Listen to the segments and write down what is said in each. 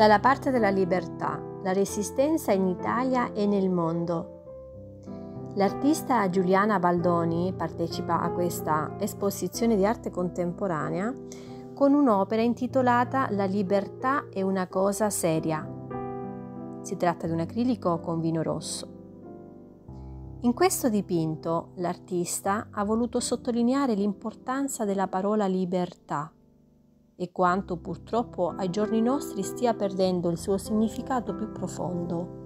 Dalla parte della libertà, la resistenza in Italia e nel mondo. L'artista Giuliana Baldoni partecipa a questa esposizione di arte contemporanea con un'opera intitolata La libertà è una cosa seria. Si tratta di un acrilico con vino rosso. In questo dipinto l'artista ha voluto sottolineare l'importanza della parola libertà e quanto purtroppo ai giorni nostri stia perdendo il suo significato più profondo.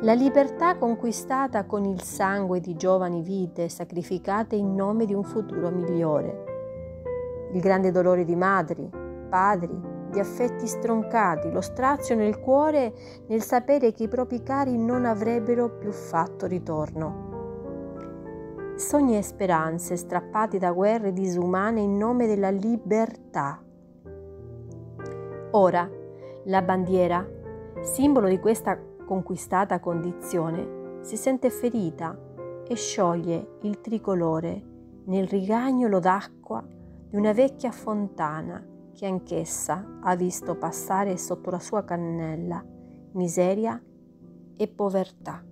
La libertà conquistata con il sangue di giovani vite sacrificate in nome di un futuro migliore. Il grande dolore di madri, padri, di affetti stroncati, lo strazio nel cuore nel sapere che i propri cari non avrebbero più fatto ritorno sogni e speranze strappati da guerre disumane in nome della libertà. Ora, la bandiera, simbolo di questa conquistata condizione, si sente ferita e scioglie il tricolore nel rigagnolo d'acqua di una vecchia fontana che anch'essa ha visto passare sotto la sua cannella miseria e povertà.